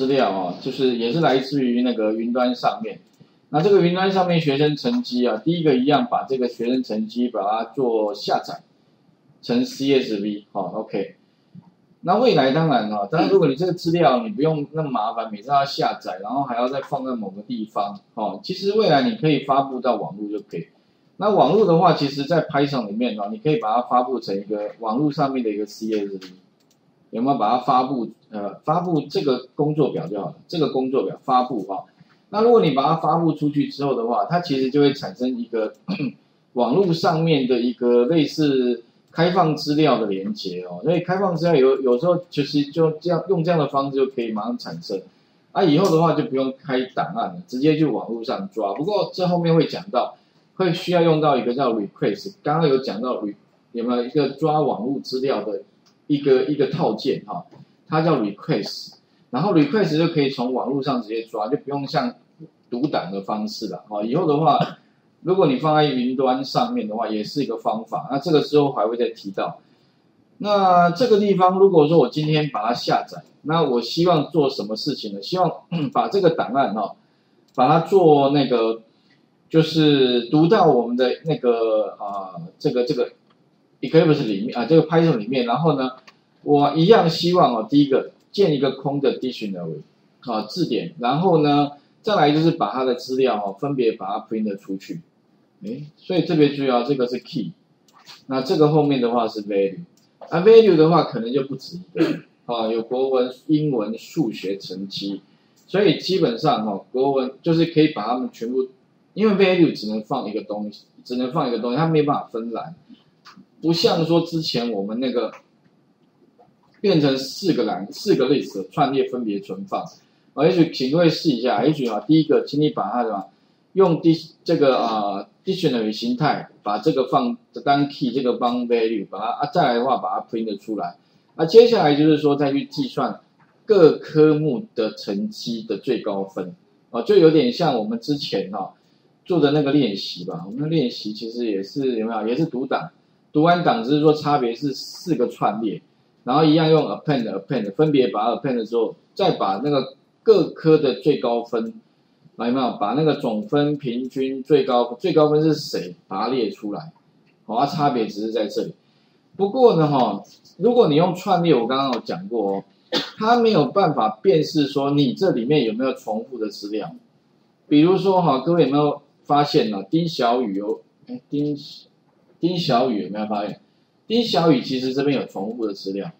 资料啊，就是也是来自于那个云端上面。那这个云端上面学生成绩啊，第一个一样把这个学生成绩把它做下载成 CSV，好，OK。那未来当然了，当然如果你这个资料你不用那么麻烦，每次要下载，然后还要再放在某个地方，哦，其实未来你可以发布到网络就可以。那网络的话，其实在 Python 里面哦，你可以把它发布成一个网络上面的一个 CSV，有没有把它发布？呃，发布这个工作表就好了，这个工作表发布哈。那如果你把它发布出去之后的话，它其实就会产生一个 网络上面的一个类似。开放资料的连接哦，所以开放资料有有时候其实就这样用这样的方式就可以马上产生，啊，以后的话就不用开档案了，直接就网络上抓。不过这后面会讲到，会需要用到一个叫 request，刚刚有讲到 re 有没有一个抓网络资料的一个一个套件哈，它叫 request，然后 request 就可以从网络上直接抓，就不用像读档的方式了哦。以后的话。如果你放在云端上面的话，也是一个方法。那这个之后还会再提到。那这个地方，如果说我今天把它下载，那我希望做什么事情呢？希望 把这个档案哈，把它做那个，就是读到我们的那个啊，这个这个 Eclipse 里面啊，这个 Python 里面。然后呢，我一样希望哦，第一个建一个空的 Dictionary 啊字典，然后呢，再来就是把它的资料哦，分别把它 print 出去。哎，所以特别注意啊，这个是 key，那这个后面的话是 value，啊 value 的话可能就不止一个啊，有国文、英文、数学成绩，所以基本上哈，国文就是可以把它们全部，因为 value 只能放一个东西，只能放一个东西，它没办法分栏，不像说之前我们那个变成四个栏、四个 list 串列分别存放，啊，也许请各位试一下，也许啊，第一个，请你把它什么用第这个啊。Dictionary 形态，把这个放当 key，这个帮 value，把它啊再来的话，把它 print 出来。那接下来就是说再去计算各科目的成绩的最高分，啊，就有点像我们之前哈做的那个练习吧。我们的练习其实也是有没有，也是读档，读完档只是说差别是四个串列，然后一样用 append append，分别把 append 之后，再把那个各科的最高分。来嘛，把那个总分、平均、最高最高分是谁，把它列出来。好，它差别只是在这里。不过呢，哈，如果你用串列，我刚刚有讲过哦，它没有办法辨识说你这里面有没有重复的资料。比如说哈，各位有没有发现呢？丁小雨有，哎，丁丁小雨有没有发现？丁小雨其实这边有重复的资料。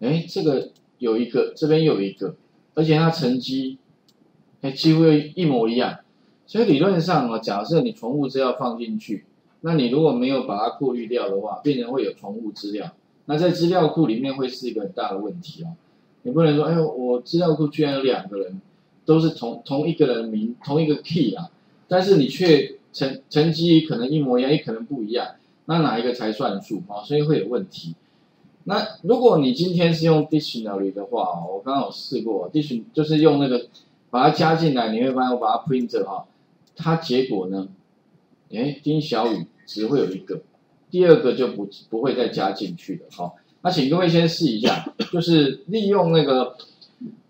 哎，这个有一个，这边有一个，而且他成绩。哎，几乎一模一样，所以理论上啊，假设你重复资料放进去，那你如果没有把它过滤掉的话，病人会有重复资料，那在资料库里面会是一个很大的问题啊。你不能说，哎呦，我资料库居然有两个人都是同同一个人名，同一个 key 啊，但是你却成成绩可能一模一样，也可能不一样，那哪一个才算数啊？所以会有问题。那如果你今天是用 dictionary 的话，我刚刚有试过，diction 就是用那个。把它加进来，你会发现我把它 print 哈，它结果呢，哎，丁小雨只会有一个，第二个就不不会再加进去了哈。那请各位先试一下，就是利用那个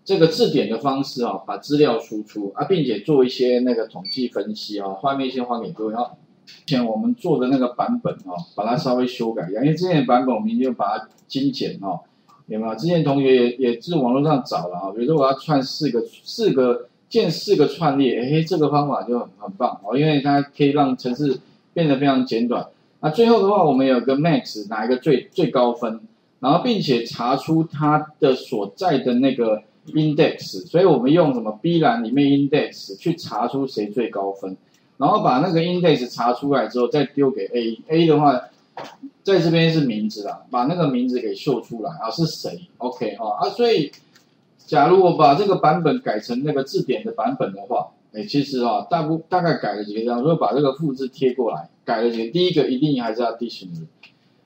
这个字典的方式啊，把资料输出啊，并且做一些那个统计分析啊。画面先还给各位啊，前我们做的那个版本哦，把它稍微修改一下，因为之前的版本我们已经把它精简哦。有没有？之前同学也也是网络上找了啊，比如说我要串四个四个建四个串列，哎，这个方法就很很棒哦，因为它可以让程式变得非常简短。那最后的话，我们有个 max 拿一个最最高分，然后并且查出它的所在的那个 index，所以我们用什么 B 栏里面 index 去查出谁最高分，然后把那个 index 查出来之后再丢给 A，A 的话。在这边是名字啦，把那个名字给秀出来啊，是谁？OK 哈啊，所以假如我把这个版本改成那个字典的版本的话，哎，其实啊，大部大概改了几个样，如果把这个复制贴过来，改了几个，第一个一定还是要 dictionary。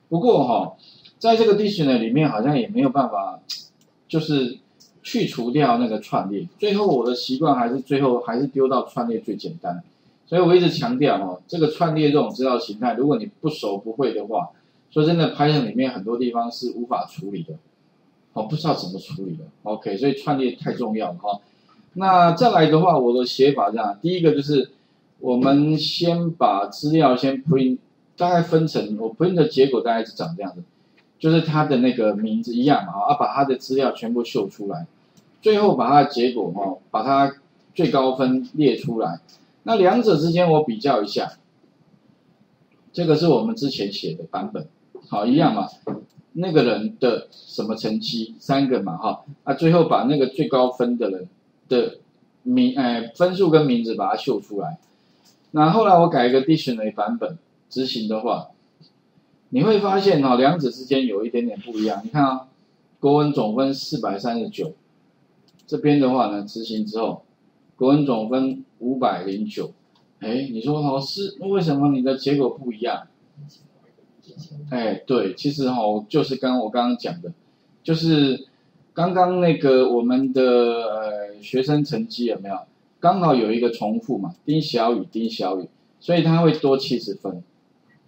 不过哈，在这个 dictionary 里面好像也没有办法，就是去除掉那个串列。最后我的习惯还是最后还是丢到串列最简单。所以我一直强调哦，这个串列这种资料形态，如果你不熟不会的话，说真的，Python 里面很多地方是无法处理的。哦，不知道怎么处理的。OK，所以串列太重要了哈。那再来的话，我的写法这样，第一个就是我们先把资料先 print，大概分成我 print 的结果大概是长这样子，就是它的那个名字一样嘛，啊，把它的资料全部秀出来，最后把它的结果哈，把它最高分列出来。那两者之间我比较一下，这个是我们之前写的版本，好一样嘛。那个人的什么成绩？三个嘛，哈，啊，最后把那个最高分的人的名，哎，分数跟名字把它秀出来。那后来我改一个 dictionary 版本执行的话，你会发现哈，两者之间有一点点不一样。你看啊，国文总分四百三十九，这边的话呢，执行之后，国文总分五百零九。哎，你说老师，那为什么你的结果不一样？哎，对，其实哈，就是刚我刚刚讲的，就是刚刚那个我们的呃学生成绩有没有刚好有一个重复嘛？丁小雨，丁小雨，所以他会多七十分。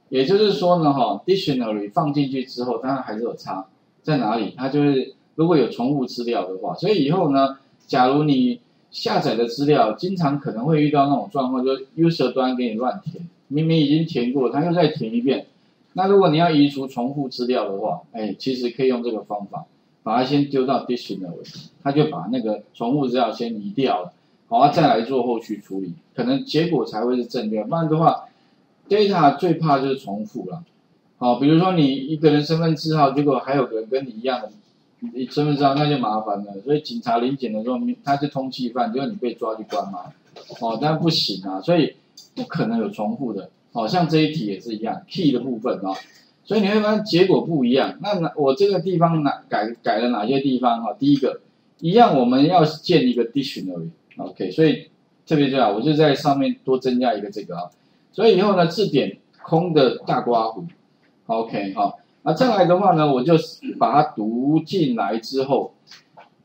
也就是说呢，哈，dictionary 放进去之后，当然还是有差在哪里？它就是如果有重复资料的话，所以以后呢，假如你下载的资料经常可能会遇到那种状况，就 user 端给你乱填，明明已经填过，他又再填一遍。那如果你要移除重复资料的话，哎，其实可以用这个方法，把它先丢到 dictionary，他就把那个重复资料先移掉了，好，再来做后续处理，可能结果才会是正确。不然的话，data 最怕就是重复了，好，比如说你一个人身份证号，结果还有个人跟你一样的你身份证号，那就麻烦了。所以警察临检的时候，他是通缉犯，就是你被抓去关嘛，哦，但不行啊，所以不可能有重复的。好像这一题也是一样，key 的部分哦，所以你会发现结果不一样。那我这个地方哪改改了哪些地方哈？第一个，一样我们要建一个 dictionary，OK，所以特别重要，我就在上面多增加一个这个啊。所以以后呢，字典空的大刮胡，OK 哈。那再来的话呢，我就把它读进来之后，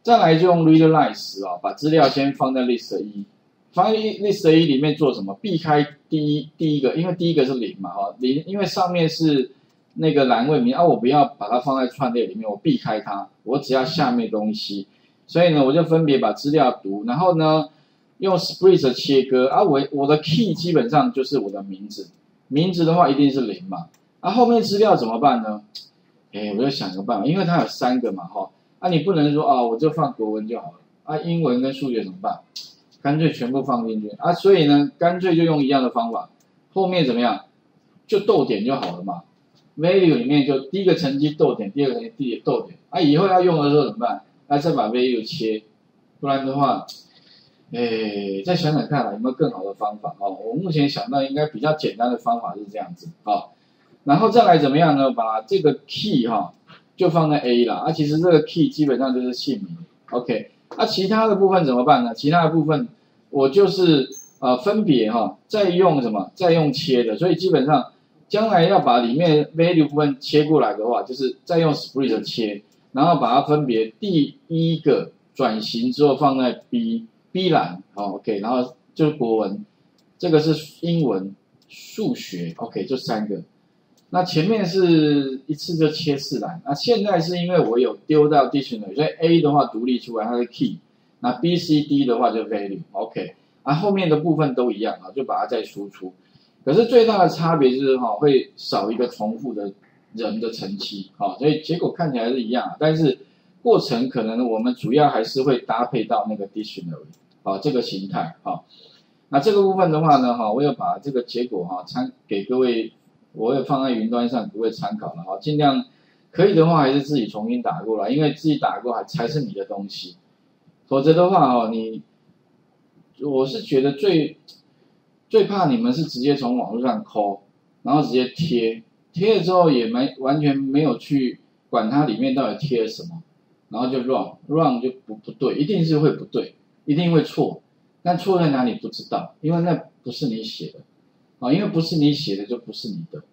再来就用 readlines 啊，把资料先放在 list 一。放在 list 一里面做什么？避开第一第一个，因为第一个是零嘛，哈，零，因为上面是那个栏位名啊，我不要把它放在串列里面，我避开它，我只要下面东西，所以呢，我就分别把资料读，然后呢，用 split 切割啊，我我的 key 基本上就是我的名字，名字的话一定是零嘛，啊，后面资料怎么办呢？哎，我就想个办法，因为它有三个嘛，哈，啊，你不能说啊，我就放国文就好了，啊，英文跟数学怎么办？干脆全部放进去啊！所以呢，干脆就用一样的方法，后面怎么样？就逗点就好了嘛。value 里面就第一个成绩逗点，第二个成绩逗点啊。以后要用的时候怎么办？那再把 value 切，不然的话，哎，再想想看有没有更好的方法哦。我目前想到应该比较简单的方法是这样子啊。然后再来怎么样呢？把这个 key 哈就放在 A 了啊。其实这个 key 基本上就是姓名，OK。那其他的部分怎么办呢？其他的部分我就是呃分别哈，再用什么？再用切的，所以基本上将来要把里面 value 部分切过来的话，就是再用 split 切，然后把它分别第一个转型之后放在 B B 栏，好 OK，然后就是国文，这个是英文、数学 OK，就三个。那前面是一次就切四栏，那现在是因为我有丢到 dictionary，所以 A 的话独立出来它是 key，那 B、C、D 的话就 value，OK，啊后面的部分都一样啊，就把它再输出。可是最大的差别就是哈，会少一个重复的人的层级，哈，所以结果看起来是一样，但是过程可能我们主要还是会搭配到那个 dictionary，啊这个形态，哈，那这个部分的话呢，哈，我要把这个结果哈参给各位。我也放在云端上，不会参考了哈，尽量可以的话还是自己重新打过来，因为自己打过还才是你的东西，否则的话哦，你我是觉得最最怕你们是直接从网络上抠，然后直接贴，贴了之后也没完全没有去管它里面到底贴了什么，然后就 run run 就不不对，一定是会不对，一定会错，但错在哪里不知道，因为那不是你写的。啊，因为不是你写的就不是你的。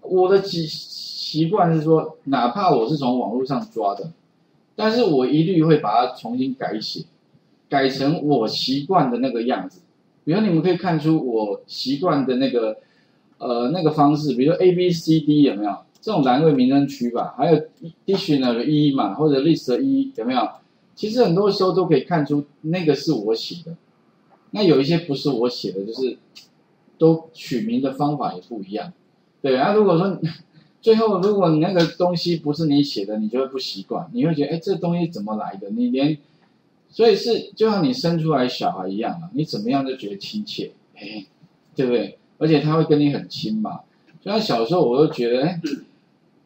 我的习习惯是说，哪怕我是从网络上抓的，但是我一律会把它重新改写，改成我习惯的那个样子。比如你们可以看出我习惯的那个，呃，那个方式，比如说 A B C D 有没有？这种栏位名称区吧，还有 dictionary 一一嘛，或者 list 的一有没有？其实很多时候都可以看出那个是我写的，那有一些不是我写的，就是都取名的方法也不一样，对啊。如果说 最后如果你那个东西不是你写的，你就会不习惯，你会觉得哎，这东西怎么来的？你连所以是就像你生出来小孩一样啊，你怎么样都觉得亲切，哎，对不对？而且他会跟你很亲嘛。就像小时候我都觉得，哎，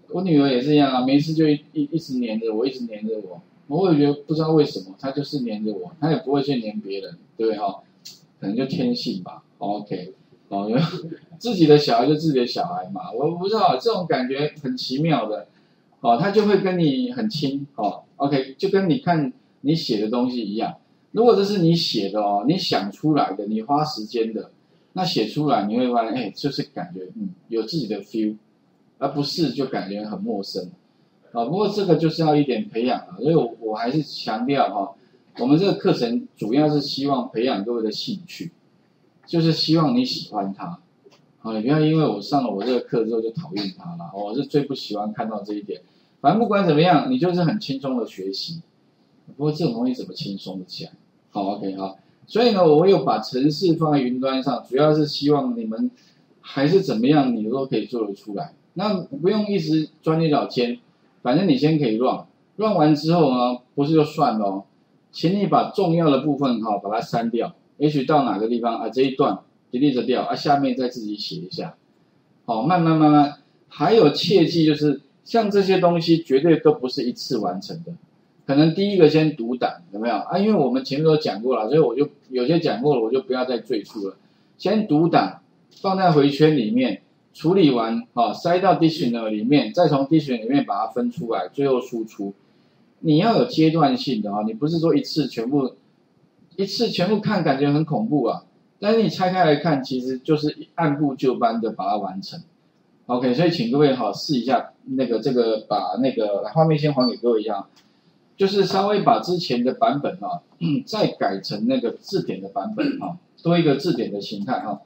我女儿也是一样啊，没事就一一直黏着我，一直黏着我。我也觉得不知道为什么，他就是黏着我，他也不会去黏别人，对不对哈？可能就天性吧。OK，哦，自己的小孩就自己的小孩嘛，我不知道这种感觉很奇妙的，哦，他就会跟你很亲，哦，OK，就跟你看你写的东西一样。如果这是你写的哦，你想出来的，你花时间的，那写出来你会发现，哎，就是感觉嗯有自己的 feel，而不是就感觉很陌生。啊，不过这个就是要一点培养啊，所以我我还是强调哈，我们这个课程主要是希望培养各位的兴趣，就是希望你喜欢它，啊，你不要因为我上了我这个课之后就讨厌它了，我是最不喜欢看到这一点。反正不管怎么样，你就是很轻松的学习。不过这种东西怎么轻松的起来？好，OK 哈，所以呢，我有把程式放在云端上，主要是希望你们还是怎么样，你都可以做得出来。那不用一直钻牛角尖。反正你先可以 run，run 完之后呢，不是就算了，请你把重要的部分哈把它删掉，也许到哪个地方啊这一段 delete 掉啊，下面再自己写一下，好，慢慢慢慢，还有切记就是像这些东西绝对都不是一次完成的，可能第一个先读档有没有啊？因为我们前面都讲过了，所以我就有些讲过了，我就不要再赘述了，先读档放在回圈里面。处理完，好，塞到 dictionary 里面，再从 dictionary 里面把它分出来，最后输出。你要有阶段性的啊，你不是说一次全部，一次全部看感觉很恐怖啊。但是你拆开来看，其实就是按部就班的把它完成。OK，所以请各位哈试一下那个这个把那个画面先还给各位一样，就是稍微把之前的版本啊，再改成那个字典的版本啊，多一个字典的形态哈。